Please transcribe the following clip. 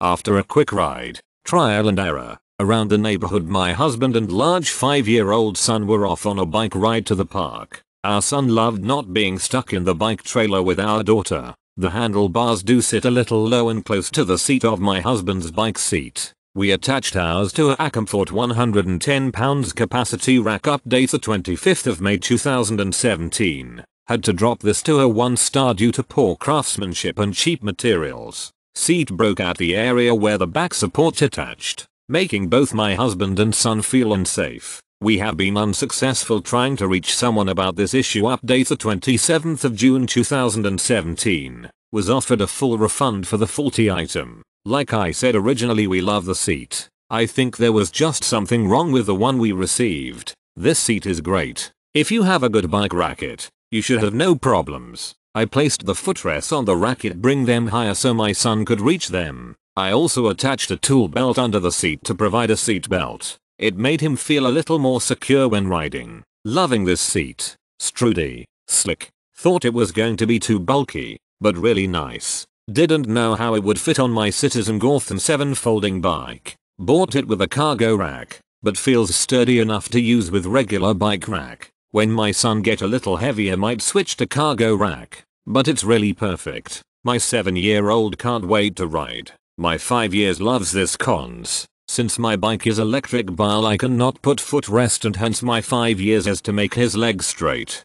After a quick ride, trial and error, around the neighborhood my husband and large 5 year old son were off on a bike ride to the park. Our son loved not being stuck in the bike trailer with our daughter. The handlebars do sit a little low and close to the seat of my husband's bike seat. We attached ours to a Acomfort 110 pounds capacity rack update the 25th of May 2017. Had to drop this to a 1 star due to poor craftsmanship and cheap materials. Seat broke at the area where the back support attached, making both my husband and son feel unsafe. We have been unsuccessful trying to reach someone about this issue update the 27th of June 2017. Was offered a full refund for the faulty item. Like I said originally we love the seat. I think there was just something wrong with the one we received. This seat is great. If you have a good bike racket, you should have no problems. I placed the footrests on the racket bring them higher so my son could reach them. I also attached a tool belt under the seat to provide a seat belt. It made him feel a little more secure when riding. Loving this seat. Strudy. Slick. Thought it was going to be too bulky, but really nice. Didn't know how it would fit on my Citizen Gotham 7 folding bike. Bought it with a cargo rack, but feels sturdy enough to use with regular bike rack. When my son get a little heavier might switch to cargo rack, but it's really perfect. My 7 year old can't wait to ride. My 5 years loves this cons. Since my bike is electric bile I cannot put footrest and hence my 5 years has to make his legs straight.